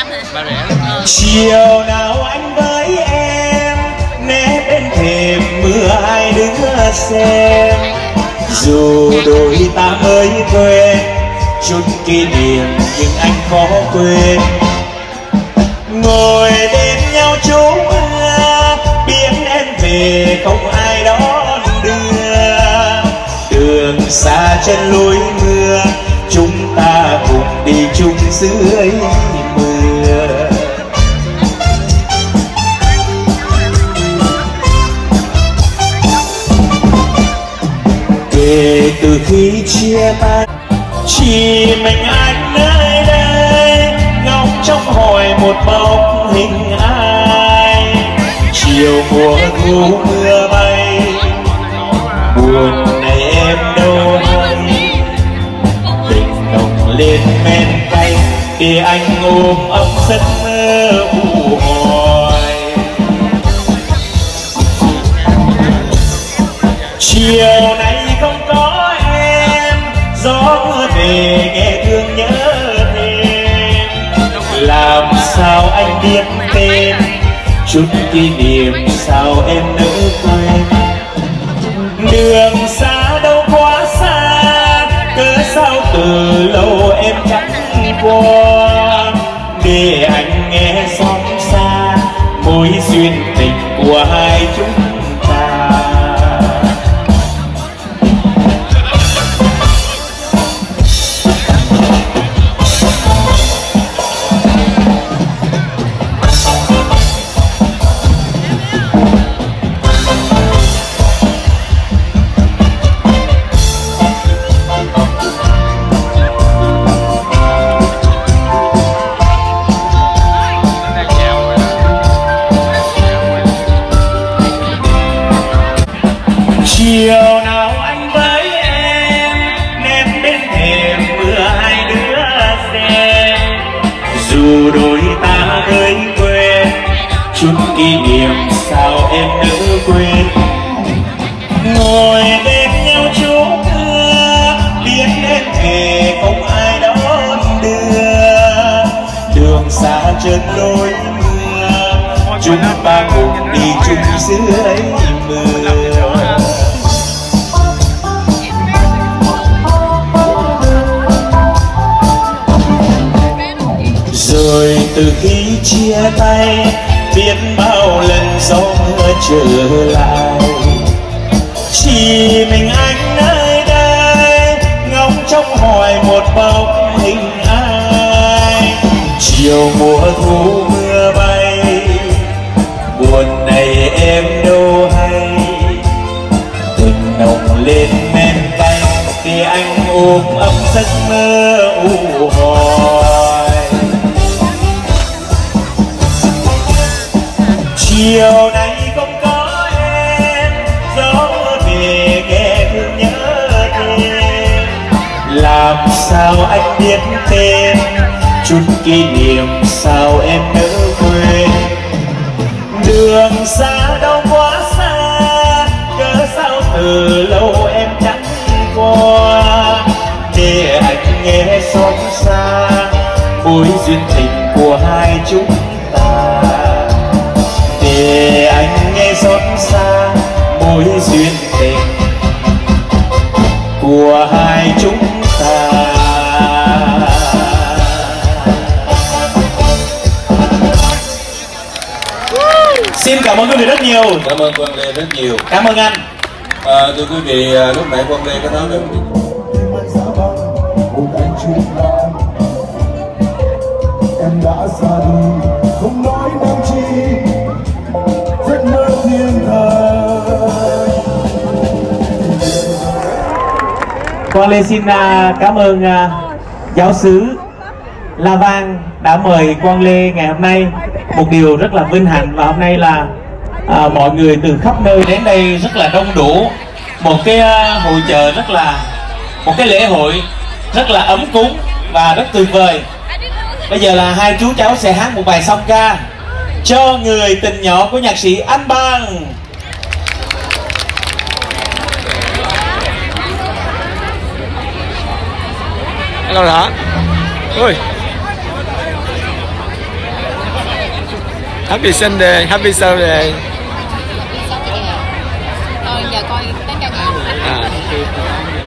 nam hả ba rẻ ờ. chiều nào anh với em né bên thềm mưa hai đứa xem. Dù đôi ta mới quen chút kỷ niệm nhưng anh khó quên. Ngồi bên nhau chỗ mưa biết em về không ai đón đưa. Đường xa chân lối mưa chúng ta cùng đi chung dưới mưa kể từ khi chia tay. Chỉ mình anh nơi đây, ngóng trong hồi một bóng hình ai. Chiều mùa thu mưa bay, buồn này em đâu hay. Tình nồng lên men cay, khi anh ôm ấp giấc mơ u hoài chiều nay không có em, gió mưa về nghe thương nhớ thêm. Làm sao anh biết tên? Chút kỷ niệm sao em nỡ quên đường xa đâu quá xa, cớ sao từ lâu em chẳng qua chiều nào anh với em ném bên thềm mưa hai đứa xem. Dù đôi ta hơi quên, chút kỷ niệm sao em nỡ quên. Ngồi bên nhau chỗ mưa biết em về không ai đón đưa. Đường xa chân lối mưa, chúng ta cùng đi chung dưới mưa. Rồi từ khi chia tay, biết bao lần gió mưa trở lại. Chỉ mình anh nơi đây, ngóng trong hỏi một bóng hình ai. Chiều mùa thu mưa bay, buồn này em đâu hay. Tình nồng lên men tay khi anh ôm ấp giấc mơ u hoài chiều nay không có em. Gió về nghe thương nhớ thêm. Làm sao anh biết tên? Chút kỷ niệm sao em nỡ quên? Đường xa đâu quá xa, cớ sao từ lâu em chẳng qua? Để anh nghe xót xa mối duyên tình của hai chúng mối duyên tình của hai chúng ta. Xin cảm ơn quý vị rất nhiều. Cảm ơn quang lê rất nhiều. Cảm ơn anh. À, thưa quý vị à, lúc nãy quang lê có nói một anh chuyện làm em đã ra đi Quang Lê xin à, cảm ơn à, giáo sứ La Vang đã mời Quang Lê ngày hôm nay. Một điều rất là vinh hạnh và hôm nay là à, mọi người từ khắp nơi đến đây rất là đông đủ. Một cái à, hội chợ rất là một cái lễ hội rất là ấm cúng và rất tuyệt vời. Bây giờ là hai chú cháu sẽ hát một bài song ca cho người tình nhỏ của nhạc sĩ Anh Anh Long đá Ui Happy Sunday Happy Sunday